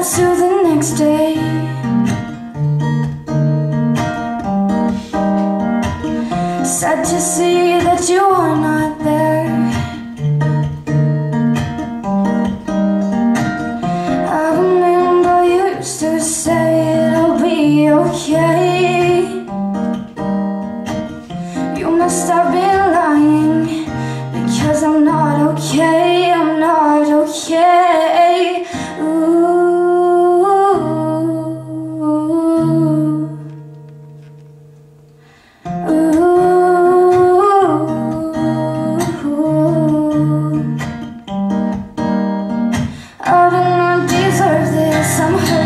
until the next day. Sad to see that you are not there. I remember you used to say it'll be okay. You must have been lying Because I'm not okay, I'm not okay. 什么？